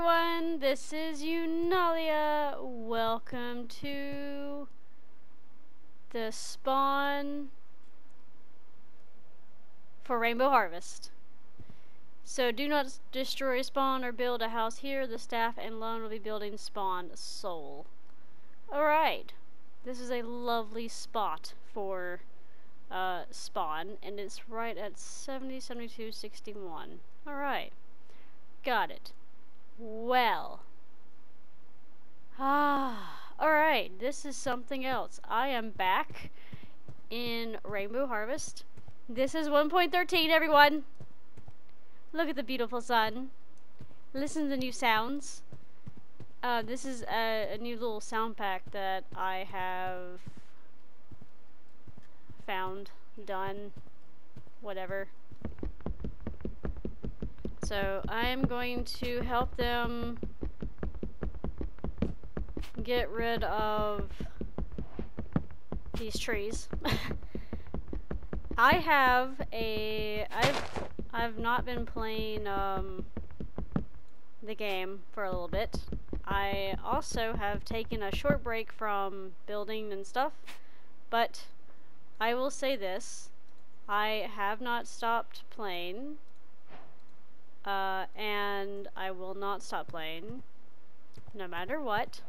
everyone, this is Yunalia. Welcome to the spawn for Rainbow Harvest. So do not destroy spawn or build a house here. The staff and lone will be building spawn soul. Alright, this is a lovely spot for uh, spawn and it's right at 70, 72, 61. Alright, got it. Well. Ah, alright, this is something else. I am back in Rainbow Harvest. This is 1.13, everyone. Look at the beautiful sun. Listen to the new sounds. Uh, this is a, a new little sound pack that I have found, done, whatever. So I'm going to help them get rid of these trees. I have a I've I've not been playing um the game for a little bit. I also have taken a short break from building and stuff, but I will say this. I have not stopped playing. Uh, and I will not stop playing, no matter what.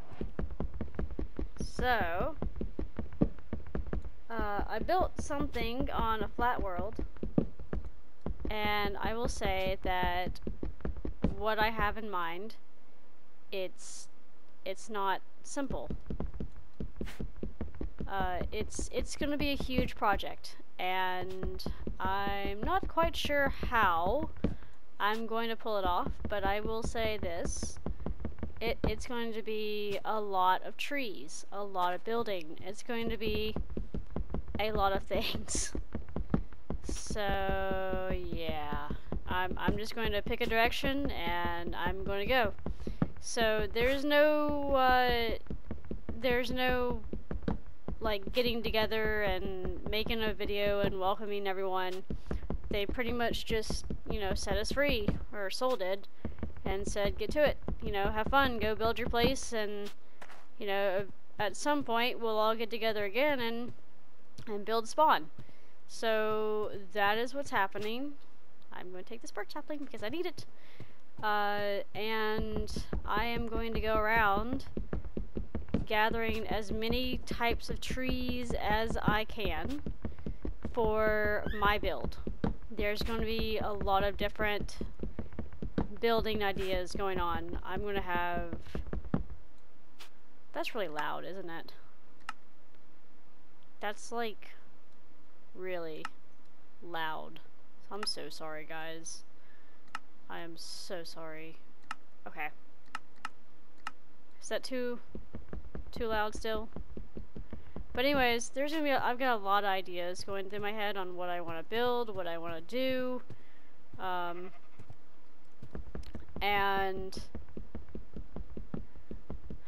So, uh, I built something on a flat world, and I will say that what I have in mind, it's it's not simple. Uh, it's it's going to be a huge project, and I'm not quite sure how I'm going to pull it off, but I will say this. It, it's going to be a lot of trees, a lot of building. It's going to be a lot of things. So, yeah. I'm, I'm just going to pick a direction and I'm going to go. So, there's no, uh, there's no, like, getting together and making a video and welcoming everyone. They pretty much just you know, set us free, or Soul did, and said, get to it, you know, have fun, go build your place, and, you know, at some point we'll all get together again and, and build spawn. So, that is what's happening. I'm going to take this birch sapling because I need it. Uh, and I am going to go around gathering as many types of trees as I can for my build there's going to be a lot of different building ideas going on. I'm going to have... That's really loud, isn't it? That's like really loud. I'm so sorry, guys. I am so sorry. Okay. Is that too too loud still? But anyways, there's gonna be, i I've got a lot of ideas going through my head on what I want to build, what I want to do. Um, and,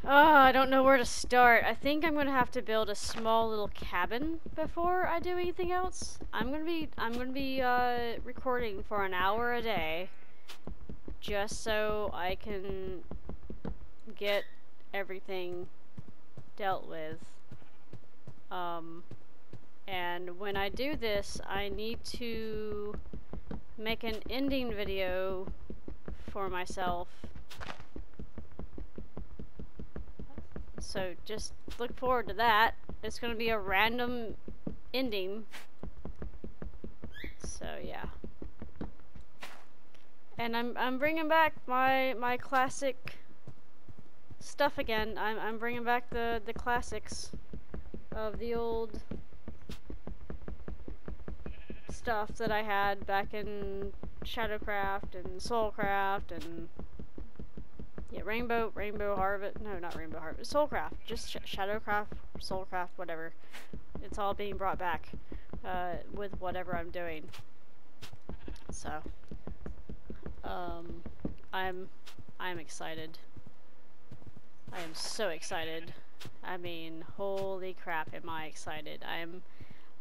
oh, I don't know where to start. I think I'm gonna have to build a small little cabin before I do anything else. I'm gonna be, I'm gonna be, uh, recording for an hour a day, just so I can get everything dealt with. Um, and when I do this, I need to make an ending video for myself. So just look forward to that. It's going to be a random ending. So yeah. And I'm I'm bringing back my my classic stuff again. I'm I'm bringing back the the classics of the old stuff that I had back in Shadowcraft and Soulcraft and yeah, Rainbow, Rainbow Harvest, no, not Rainbow Harvest, Soulcraft, just sh Shadowcraft, Soulcraft, whatever. It's all being brought back uh, with whatever I'm doing. So, um, I'm, I'm excited. I am so excited. I mean, holy crap, am I excited. I am,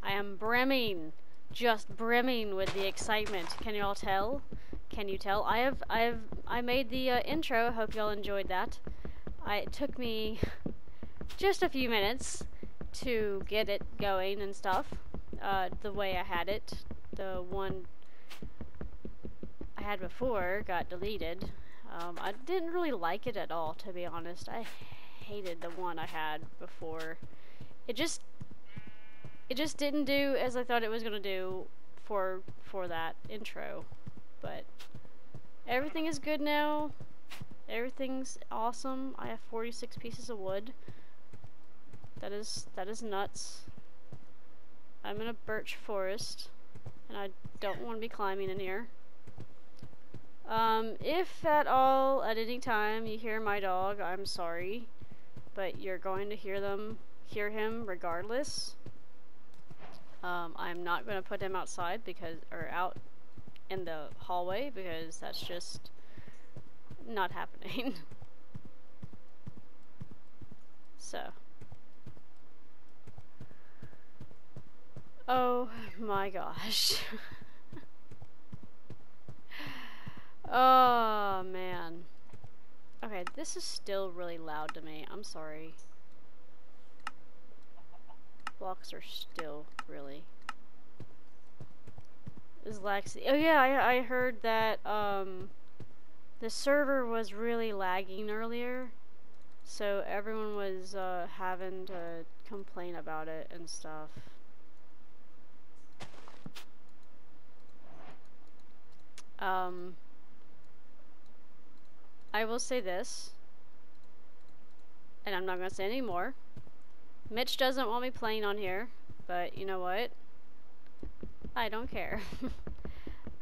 I am brimming, just brimming with the excitement. Can you all tell? Can you tell? I have, I have I made the uh, intro. I hope y'all enjoyed that. I, it took me just a few minutes to get it going and stuff. Uh, the way I had it. The one I had before got deleted. Um, I didn't really like it at all, to be honest. I hated the one I had before. It just, it just didn't do as I thought it was gonna do for for that intro. But everything is good now. Everything's awesome. I have 46 pieces of wood. That is that is nuts. I'm in a birch forest, and I don't want to be climbing in here. Um, if at all, at any time, you hear my dog, I'm sorry, but you're going to hear them, hear him regardless. Um, I'm not going to put him outside because, or out in the hallway because that's just not happening. so. Oh my gosh. oh man. Okay, this is still really loud to me. I'm sorry. Blocks are still really is Lexi. Oh yeah, I I heard that um the server was really lagging earlier. So everyone was uh, having to complain about it and stuff. Um, I will say this, and I'm not going to say any more. Mitch doesn't want me playing on here, but you know what? I don't care.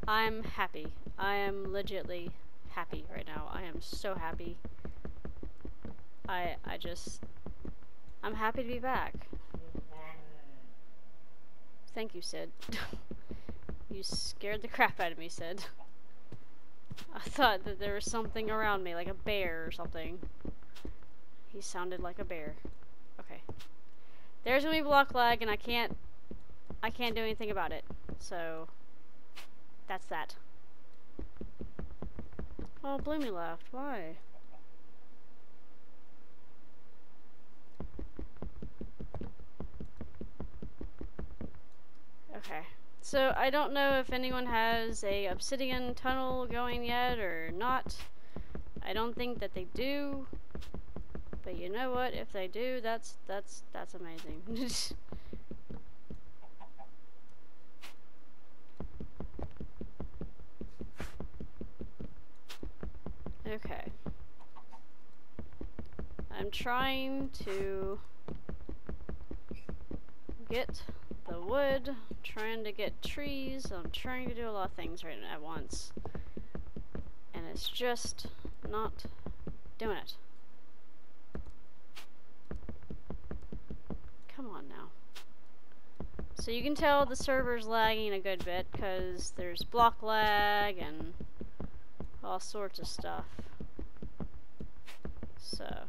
I'm happy. I am legitly happy right now. I am so happy. I I just I'm happy to be back. Thank you, Sid. you scared the crap out of me, Sid. I thought that there was something around me, like a bear or something. He sounded like a bear. Okay. There's gonna be block lag and I can't I can't do anything about it. So that's that. Oh, Bloomy left. Why? Okay. So, I don't know if anyone has a obsidian tunnel going yet or not. I don't think that they do. But you know what? If they do, that's, that's, that's amazing. Okay. I'm trying to get the wood, trying to get trees, I'm trying to do a lot of things right at once. And it's just not doing it. Come on now. So you can tell the server's lagging a good bit because there's block lag and all sorts of stuff. So.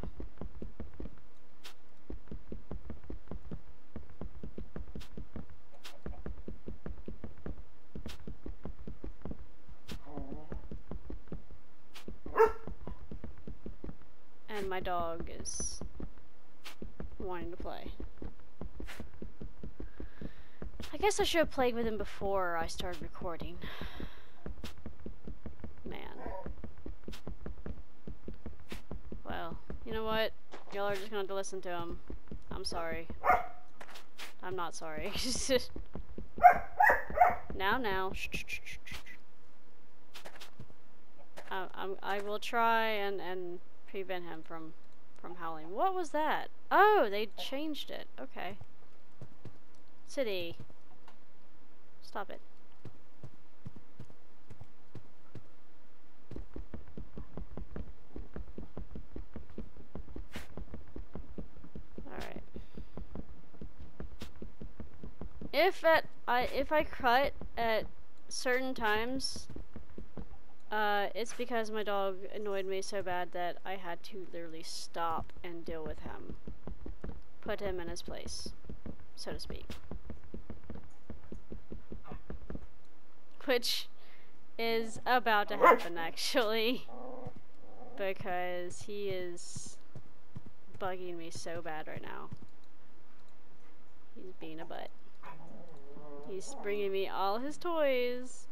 And my dog is wanting to play. I guess I should have played with him before I started recording. Man. Well, you know what? Y'all are just gonna have to listen to him. I'm sorry. I'm not sorry. now, now. Shh, I, I'm, I will try and, and prevent him from, from howling. What was that? Oh, they changed it. Okay. City. Stop it. Alright. If at I if I cut at certain times, uh, it's because my dog annoyed me so bad that I had to literally stop and deal with him, put him in his place, so to speak. Which is about to happen actually. because he is bugging me so bad right now. He's being a butt. He's bringing me all his toys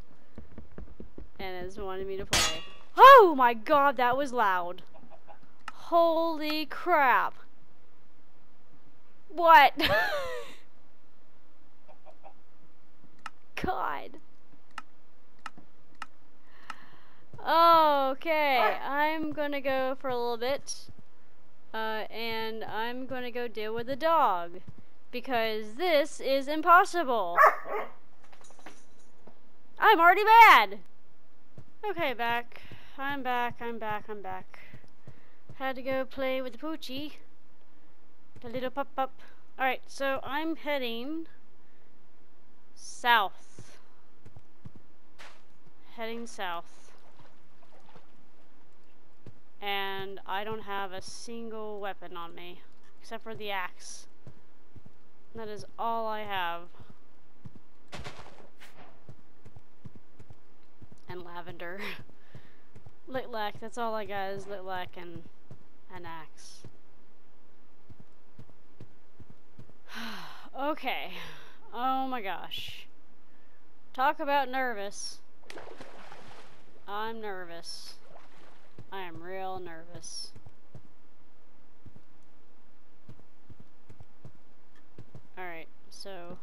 and is wanting me to play. Oh my god, that was loud. Holy crap. What? God. Okay, I'm gonna go for a little bit. Uh, and I'm gonna go deal with the dog. Because this is impossible. I'm already mad! Okay, back. I'm back, I'm back, I'm back. Had to go play with the poochie. The little pup pup. Alright, so I'm heading south. Heading south. And I don't have a single weapon on me. Except for the axe. That is all I have. And lavender. Lilac, that's all I got is Lilac and an axe. okay. Oh my gosh. Talk about nervous. I'm nervous. I am real nervous. Alright, so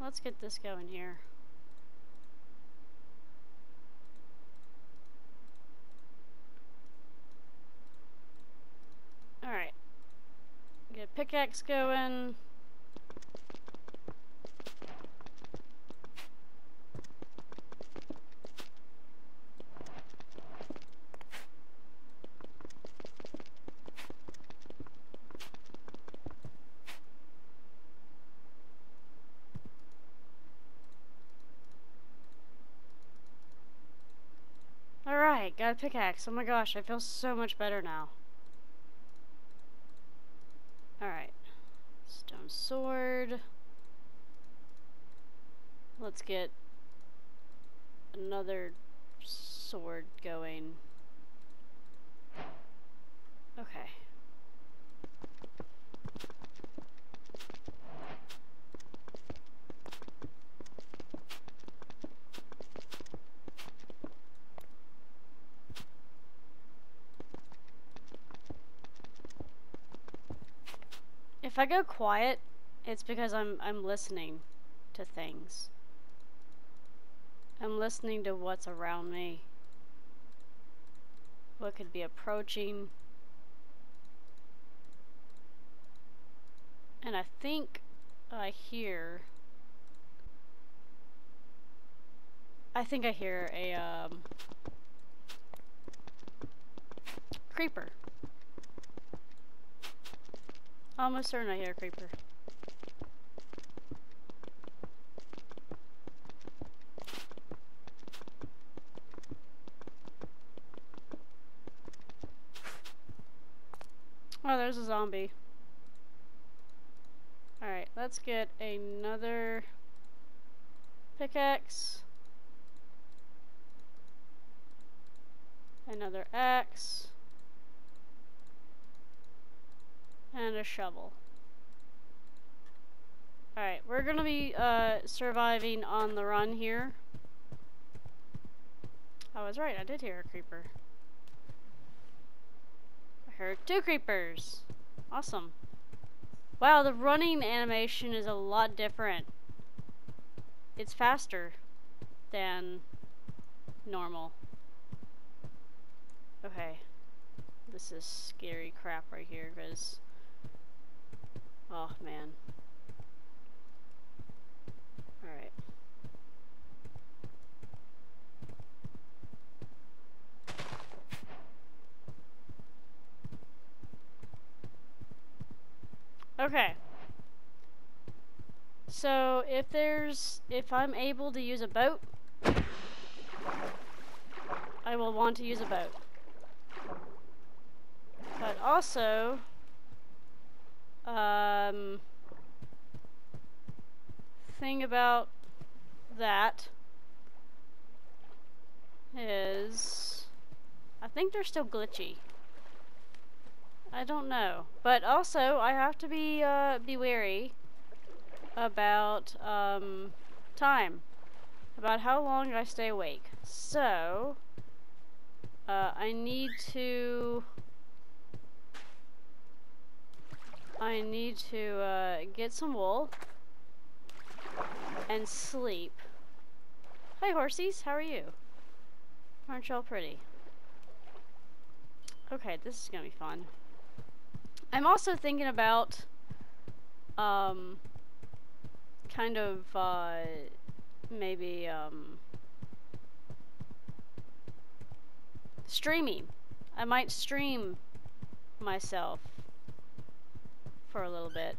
let's get this going here. Alright. Get pickaxe going. Alright, got a pickaxe. Oh my gosh, I feel so much better now. Alright. Stone sword. Let's get another sword going. Okay. If I go quiet, it's because I'm I'm listening to things. I'm listening to what's around me. What could be approaching. And I think I hear I think I hear a um creeper. Almost certain I hear a creeper. Oh, there's a zombie. Alright, let's get another pickaxe. Another axe. and a shovel. Alright, we're gonna be uh, surviving on the run here. I was right, I did hear a creeper. Two creepers. Awesome. Wow, the running animation is a lot different. It's faster than normal. Okay. This is scary crap right here, because Oh, man. Alright. Okay. So, if there's, if I'm able to use a boat, I will want to use a boat. But also, um, thing about that is I think they're still glitchy. I don't know. But also, I have to be, uh, be wary about, um, time. About how long I stay awake. So, uh, I need to... I need to, uh, get some wool. And sleep. Hi, horsies. How are you? Aren't y'all pretty? Okay, this is gonna be fun. I'm also thinking about, um, kind of, uh, maybe, um, streaming. I might stream myself for a little bit.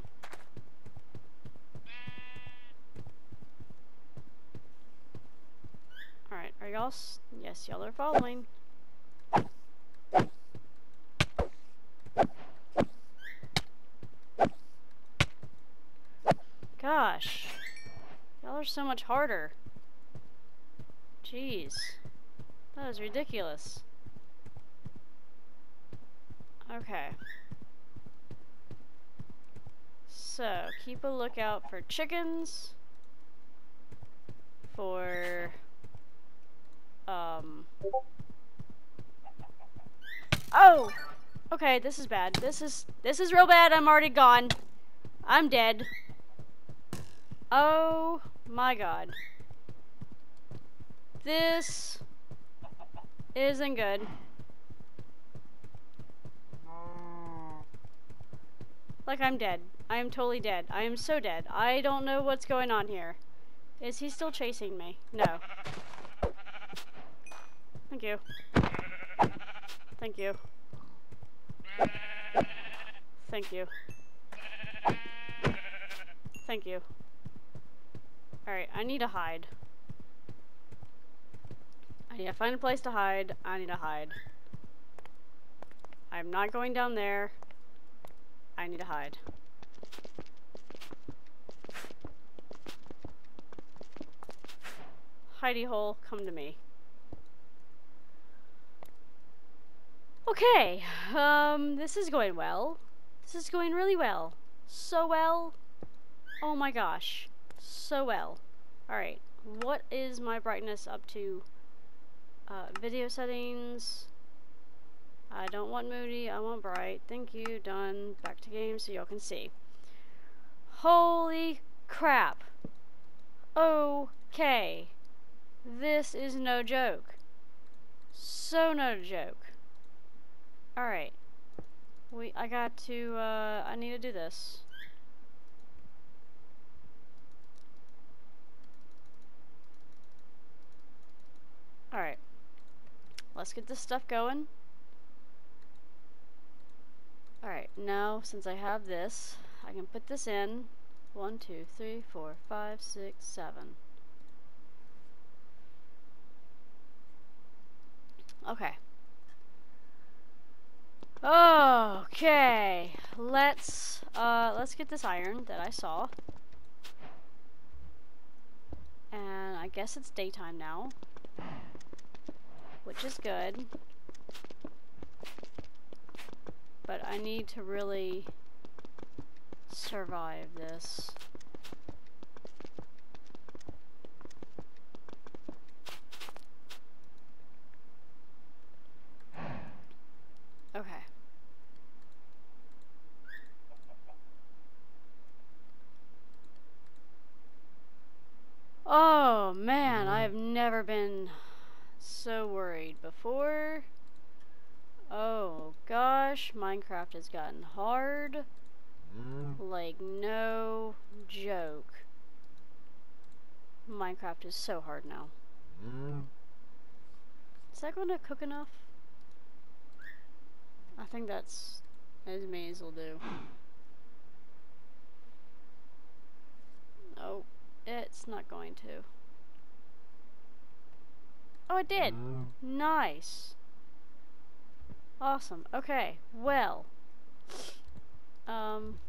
Alright, are y'all... Yes, y'all are following. Gosh. Y'all are so much harder. Jeez. That is ridiculous. Okay. So, keep a lookout for chickens. For... Um... Oh! Okay, this is bad. This is... This is real bad. I'm already gone. I'm dead. Oh my god. This isn't good. Like I'm dead. I am totally dead. I am so dead. I don't know what's going on here. Is he still chasing me? No. Thank you. Thank you. Thank you. Thank you. Alright, I need to hide. I need to find a place to hide. I need to hide. I'm not going down there. I need to hide. Hidey hole, come to me. Okay, um, this is going well. This is going really well. So well. Oh my gosh so well. Alright, what is my brightness up to? Uh, video settings. I don't want moody, I want bright. Thank you, done. Back to game so y'all can see. Holy crap. Okay. This is no joke. So no joke. Alright. We I got to uh I need to do this. Alright. Let's get this stuff going. Alright, now since I have this, I can put this in. One, two, three, four, five, six, seven. Okay. Okay, let's uh, let's get this iron that I saw, and I guess it's daytime now which is good. But I need to really survive this. Okay. Oh man, I've never been so worried before. Oh gosh, Minecraft has gotten hard. Mm. Like no joke. Minecraft is so hard now. Mm. Is that going to cook enough? I think that's as many as will do. Oh, it's not going to. Oh, it did. Mm. Nice. Awesome. Okay. Well. Um.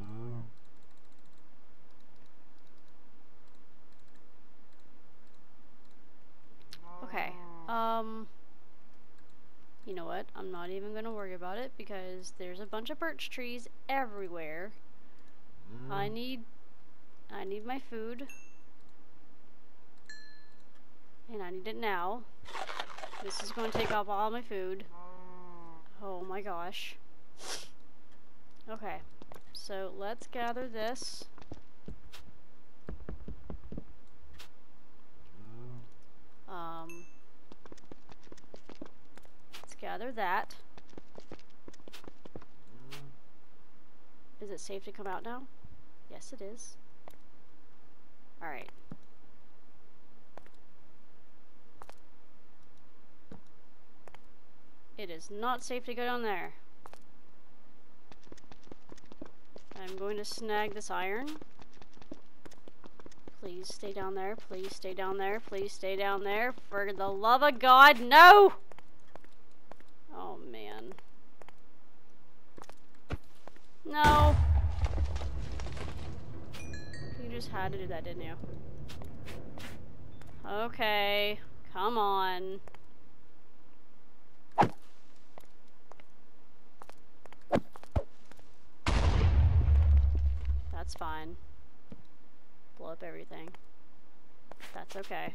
Mm. Okay. Um. that. I'm not even going to worry about it because there's a bunch of birch trees everywhere. Mm. I need I need my food. And I need it now. This is going to take up all my food. Oh my gosh. Okay. So let's gather this. Um, let's gather that. Is it safe to come out now? Yes, it is. Alright. It is not safe to go down there. I'm going to snag this iron. Please stay down there. Please stay down there. Please stay down there. For the love of God, no! Oh, man. No. You just had to do that, didn't you? Okay. Come on. That's fine blow up everything. That's okay.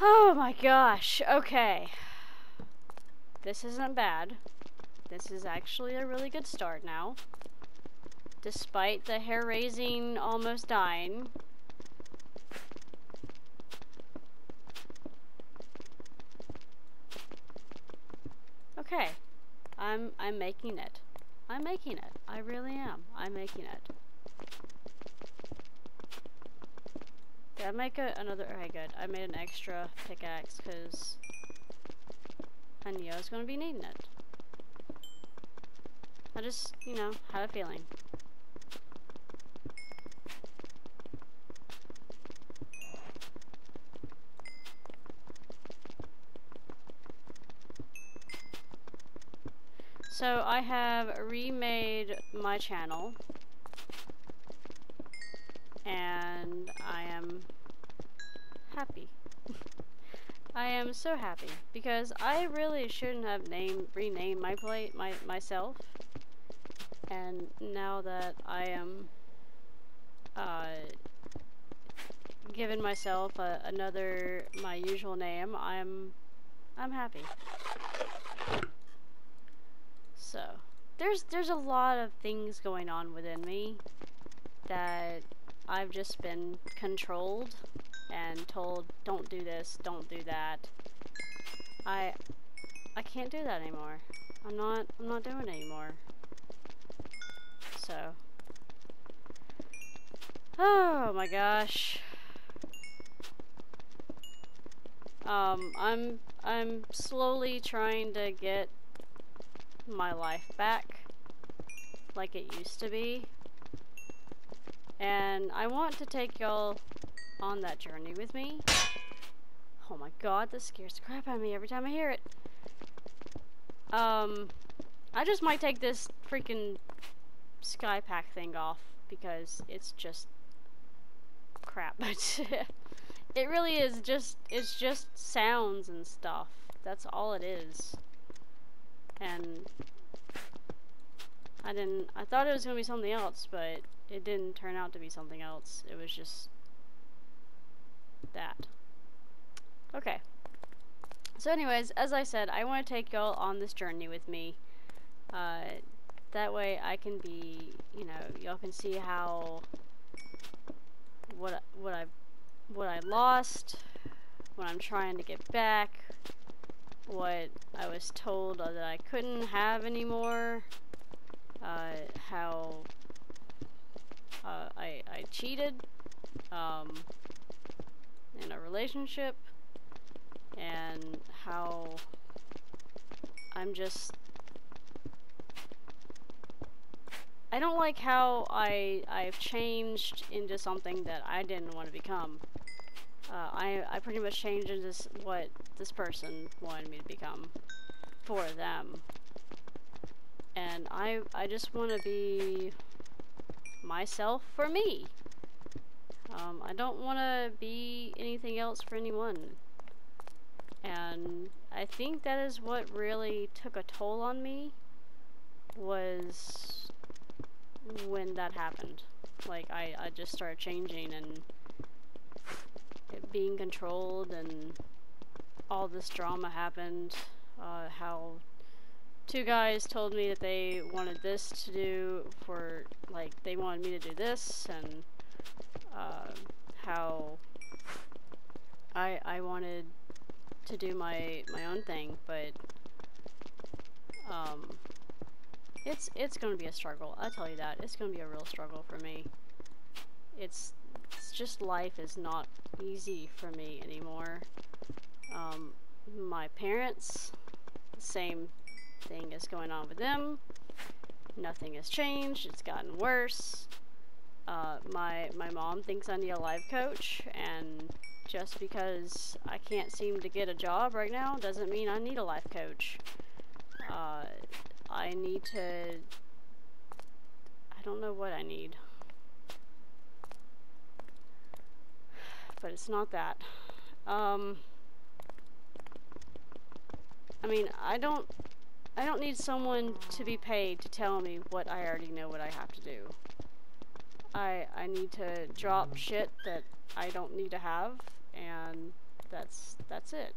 Oh my gosh, okay. This isn't bad. This is actually a really good start now. Despite the hair-raising almost dying. Okay, I'm I'm making it. I'm making it. I really am. I'm making it. Did I make a, another? Okay, good. I made an extra pickaxe because I knew I was going to be needing it. I just, you know, had a feeling. So I have remade my channel. And I am happy. I am so happy because I really shouldn't have named renamed my plate my myself. And now that I am uh, given myself a, another my usual name I'm I'm happy so, there's there's a lot of things going on within me that I've just been controlled and told don't do this, don't do that. I I can't do that anymore. I'm not I'm not doing it anymore. So Oh my gosh. Um I'm I'm slowly trying to get my life back like it used to be. And I want to take y'all on that journey with me. Oh my god, this scares the crap out of me every time I hear it. Um, I just might take this freaking sky pack thing off because it's just crap. it really is just, it's just sounds and stuff. That's all it is and I didn't, I thought it was going to be something else, but it didn't turn out to be something else. It was just that. Okay. So anyways, as I said, I want to take y'all on this journey with me. Uh, that way I can be, you know, y'all can see how, what, what I, what I lost, what I'm trying to get back, what I was told that I couldn't have anymore, uh, how uh, I, I cheated um, in a relationship, and how I'm just I don't like how I I've changed into something that I didn't want to become. Uh, I, I pretty much changed into what this person wanted me to become for them. And I, I just want to be myself for me. Um, I don't want to be anything else for anyone. And I think that is what really took a toll on me was when that happened. Like, I, I just started changing and being controlled and all this drama happened. Uh, how two guys told me that they wanted this to do for, like, they wanted me to do this and uh, how I, I wanted to do my, my own thing, but um, it's it's gonna be a struggle. I tell you that it's gonna be a real struggle for me. It's it's just life is not easy for me anymore. Um, my parents, same thing is going on with them. Nothing has changed. It's gotten worse. Uh, my my mom thinks I need a life coach, and just because I can't seem to get a job right now doesn't mean I need a life coach. Uh, I need to... I don't know what I need. But it's not that. Um... I mean, I don't... I don't need someone to be paid to tell me what I already know what I have to do. I, I need to drop shit that I don't need to have, and that's, that's it.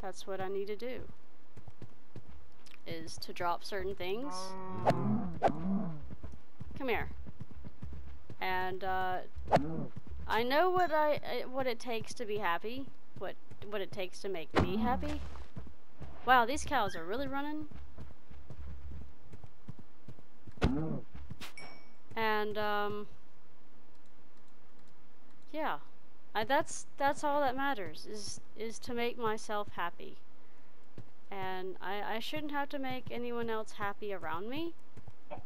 That's what I need to do is to drop certain things. Come here. And uh, I know what I what it takes to be happy. What what it takes to make me happy. Wow, these cows are really running. And um, yeah, I, that's that's all that matters is is to make myself happy and I, I shouldn't have to make anyone else happy around me. Uh,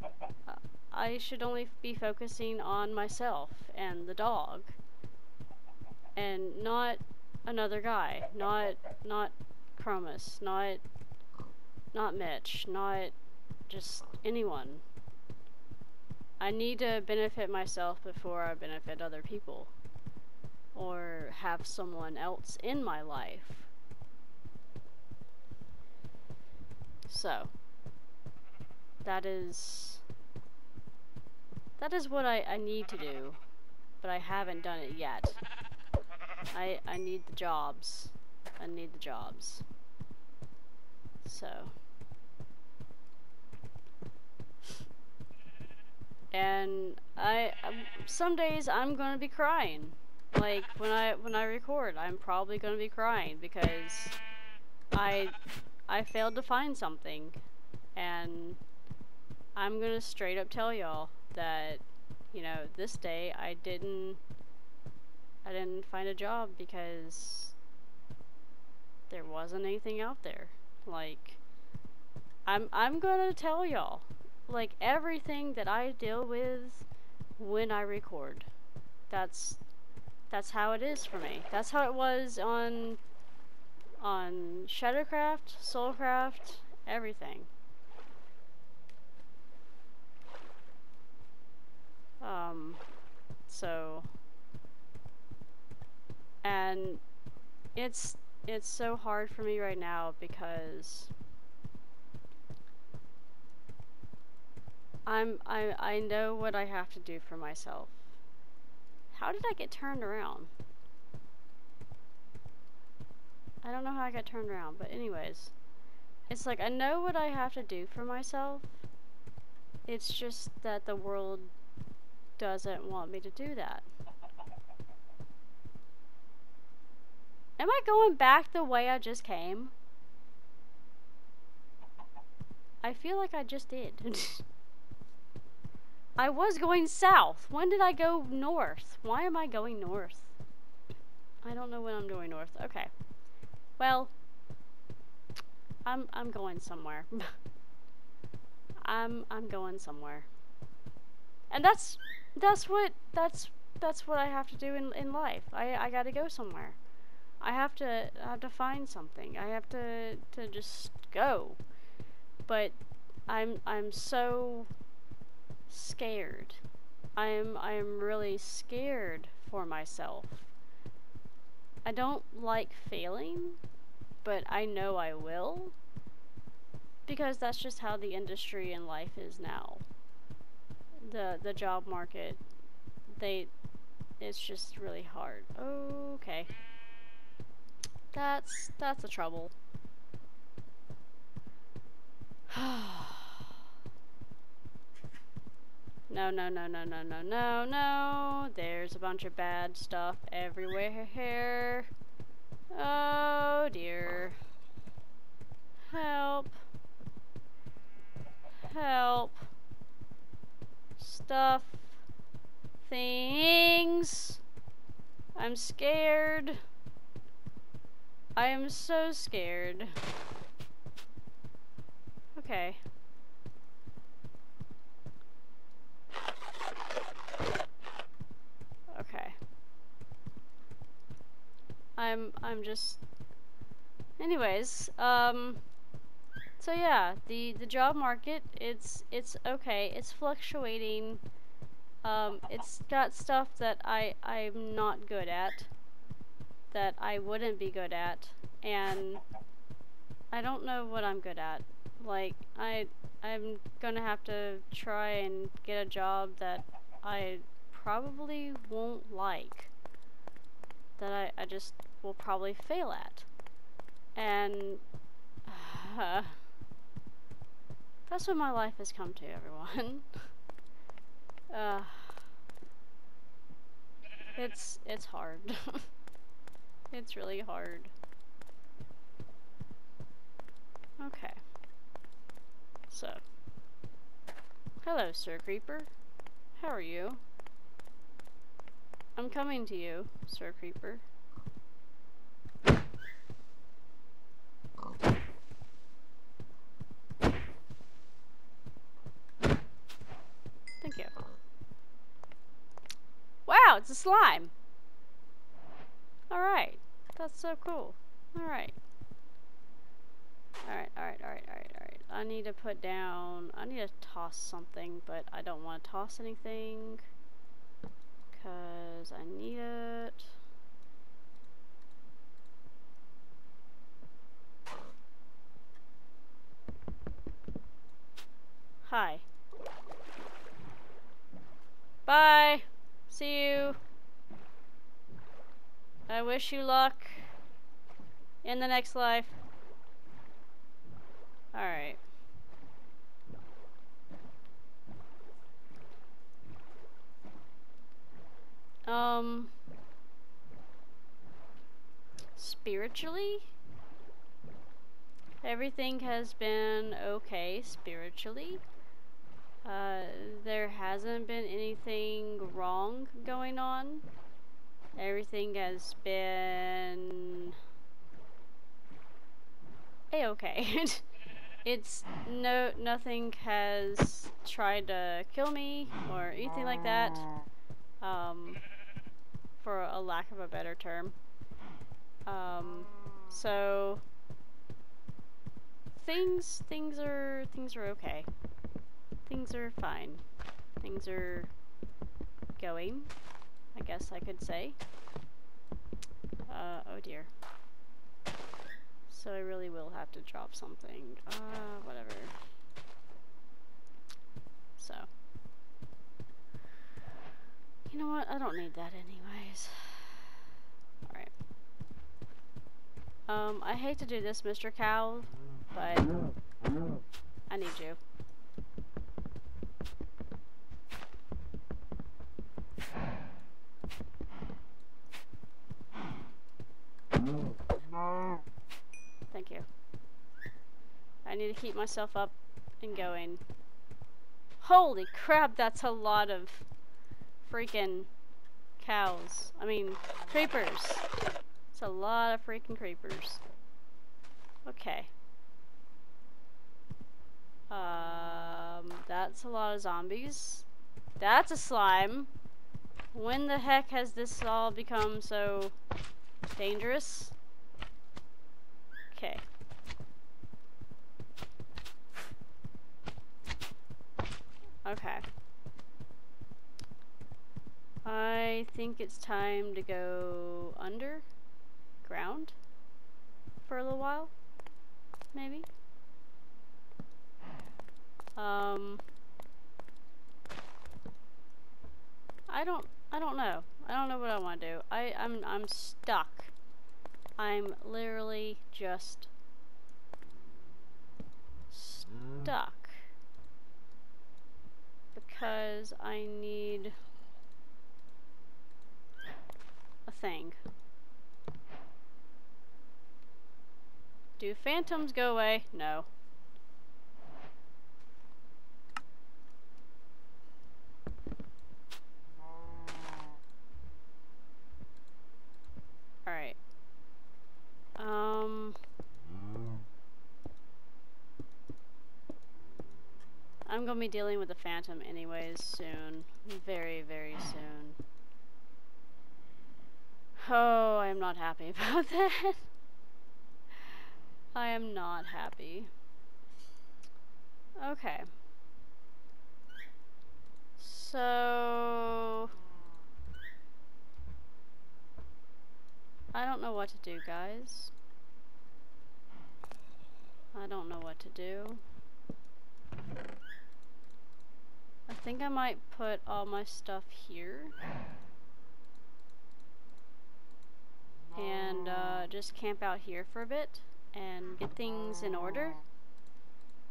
I should only be focusing on myself and the dog, and not another guy, not not Chromus, not not Mitch, not just anyone. I need to benefit myself before I benefit other people, or have someone else in my life So, that is, that is what I, I need to do, but I haven't done it yet. I, I need the jobs. I need the jobs. So. And I, um, some days I'm gonna be crying. Like, when I, when I record, I'm probably gonna be crying because I I failed to find something. And I'm gonna straight up tell y'all that, you know, this day I didn't I didn't find a job because there wasn't anything out there. Like I'm I'm gonna tell y'all like everything that I deal with when I record. That's that's how it is for me. That's how it was on on Shadowcraft, Soulcraft, everything. Um, so, and it's, it's so hard for me right now because I'm, I, I know what I have to do for myself. How did I get turned around? I don't know how I got turned around, but anyways. It's like, I know what I have to do for myself. It's just that the world doesn't want me to do that. Am I going back the way I just came? I feel like I just did. I was going south. When did I go north? Why am I going north? I don't know when I'm going north. Okay. Well, I'm I'm going somewhere. I'm I'm going somewhere. And that's that's what that's that's what I have to do in in life. I I got to go somewhere. I have to I have to find something. I have to to just go. But I'm I'm so scared I'm I'm really scared for myself. I don't like failing, but I know I will because that's just how the industry and life is now. The the job market they it's just really hard. Okay. That's that's a trouble. No, no, no, no, no, no, no, no. There's a bunch of bad stuff everywhere. Oh dear. Help. Help. Stuff. Things. I'm scared. I am so scared. Okay. Okay. I'm I'm just anyways, um so yeah, the the job market it's it's okay. It's fluctuating. Um it's got stuff that I I'm not good at that I wouldn't be good at and I don't know what I'm good at. Like I I'm gonna have to try and get a job that I probably won't like. That I, I just will probably fail at. And uh, that's what my life has come to, everyone. uh, it's it's hard. it's really hard. Okay. So. Hello, Sir Creeper. How are you? I'm coming to you, Sir Creeper. Thank you. Wow, it's a slime! Alright. That's so cool. Alright. Alright, alright, alright, alright, alright. I need to put down... I need to toss something, but I don't want to toss anything because I need it. Hi. Bye. See you. I wish you luck in the next life. Alright. Um, spiritually, everything has been okay spiritually. Uh, there hasn't been anything wrong going on. Everything has been a okay. it's no nothing has tried to kill me or anything like that. Um, for a lack of a better term. Um, so things things are things are okay. Things are fine. Things are going, I guess I could say. Uh, oh dear. So I really will have to drop something. Uh, whatever. So. You know what? I don't need that anyways. Alright. Um, I hate to do this, Mr. Cow, but I need you. Thank you. I need to keep myself up and going. Holy crap, that's a lot of freaking cows. I mean, creepers. It's a lot of freaking creepers. Okay. Um, that's a lot of zombies. That's a slime. When the heck has this all become so dangerous? Okay. Okay. I think it's time to go under ground for a little while, maybe. Um, I don't, I don't know. I don't know what I want to do. I, I'm, I'm stuck. I'm literally just stuck because I need a thing. Do phantoms go away? No. Alright. Um... I'm gonna be dealing with the phantom anyways soon. Very, very soon. Oh, I am not happy about that. I am not happy. Okay. So... I don't know what to do, guys. I don't know what to do. I think I might put all my stuff here. And uh, just camp out here for a bit and get things in order.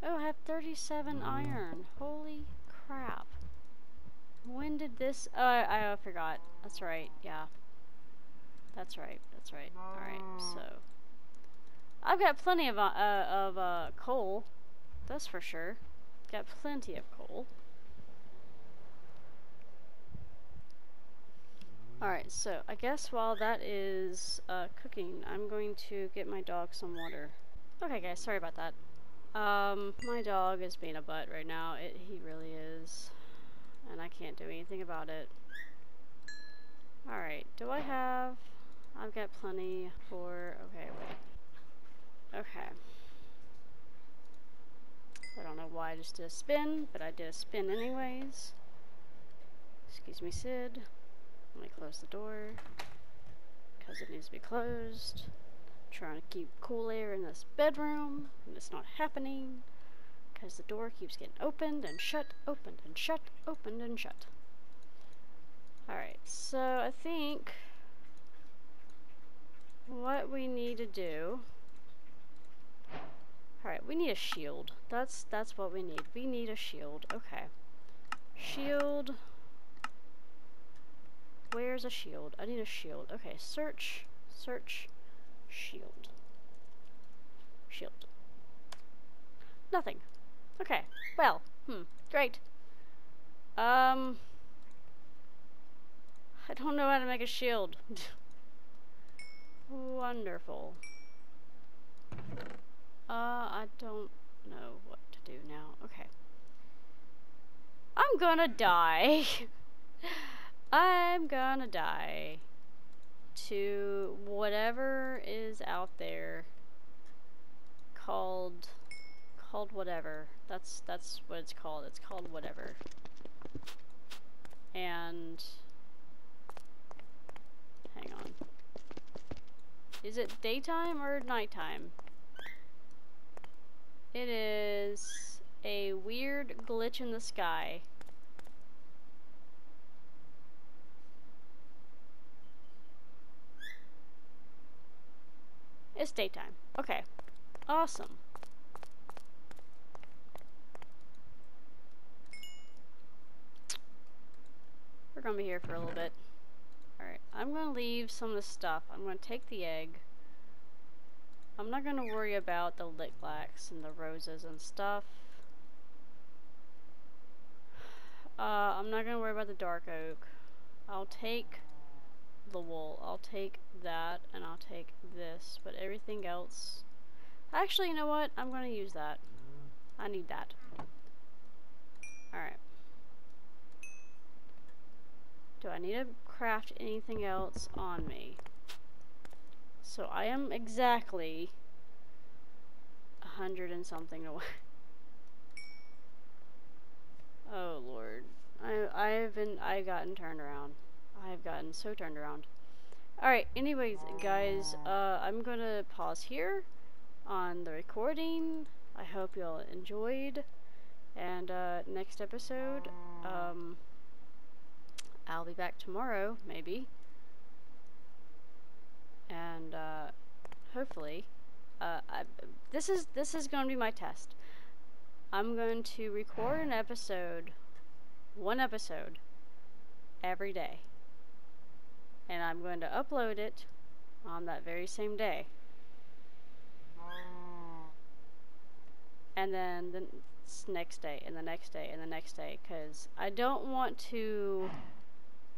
Oh, I have 37 iron. Holy crap. When did this... Oh, I, I forgot. That's right, yeah. That's right, that's right. Alright, so... I've got plenty of, uh, uh, of uh, coal. That's for sure. Got plenty of coal. Alright, so I guess while that is uh, cooking, I'm going to get my dog some water. Okay guys, sorry about that. Um, my dog is being a butt right now. It, he really is. And I can't do anything about it. Alright, do I have... I've got plenty for... Okay, wait. Okay. I don't know why I just did a spin, but I did a spin anyways. Excuse me, Sid. Let me close the door because it needs to be closed. I'm trying to keep cool air in this bedroom and it's not happening because the door keeps getting opened and shut, opened and shut, opened and shut. Alright, so I think what we need to do Alright, we need a shield. That's that's what we need. We need a shield. Okay. Shield Where's a shield? I need a shield. Okay, search, search, shield. Shield. Nothing. Okay, well, hmm, great. Um, I don't know how to make a shield. Wonderful. Uh, I don't know what to do now. Okay. I'm gonna die. I'm gonna die to whatever is out there called called whatever. That's that's what it's called. It's called whatever. And hang on. Is it daytime or nighttime? It is a weird glitch in the sky. It's daytime. Okay. Awesome. We're gonna be here for a little bit. Alright, I'm gonna leave some of the stuff. I'm gonna take the egg. I'm not gonna worry about the lilacs and the roses and stuff. Uh, I'm not gonna worry about the dark oak. I'll take the wool. I'll take that and I'll take this, but everything else... Actually, you know what? I'm going to use that. I need that. Alright. Do I need to craft anything else on me? So I am exactly a hundred and something away. oh lord. I I've been I've gotten turned around. I've gotten so turned around. Alright, anyways, guys, uh, I'm gonna pause here on the recording. I hope you all enjoyed. And uh, next episode, um, I'll be back tomorrow, maybe. And uh, hopefully, uh, I, this is this is going to be my test. I'm going to record an episode, one episode, every day. And I'm going to upload it on that very same day. And then the next day, and the next day, and the next day, because I don't want to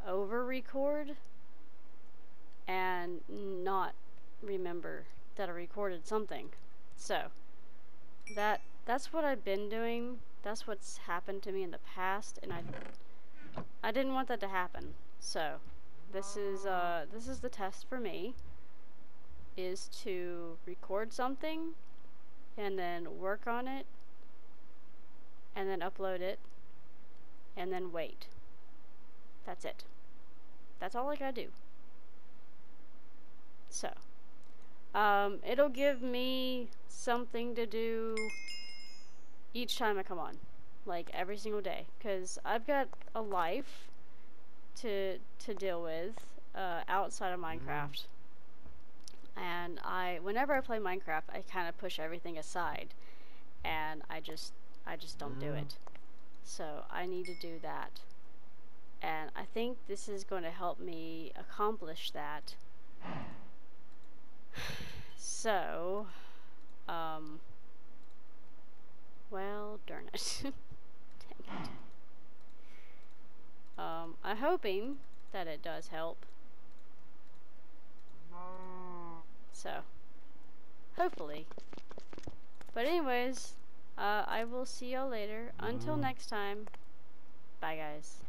over record and not remember that I recorded something. So, that that's what I've been doing. That's what's happened to me in the past, and I I didn't want that to happen. So this is uh this is the test for me is to record something and then work on it and then upload it and then wait. That's it. That's all I gotta do. So, um, it'll give me something to do each time I come on, like every single day, because I've got a life to to deal with uh, outside of Minecraft, and I whenever I play Minecraft, I kind of push everything aside, and I just I just don't do it. So I need to do that, and I think this is going to help me accomplish that. So, um. Well, darn it. Dang it. Um, I'm hoping that it does help. So, hopefully. But anyways, uh, I will see y'all later. Until next time, bye guys.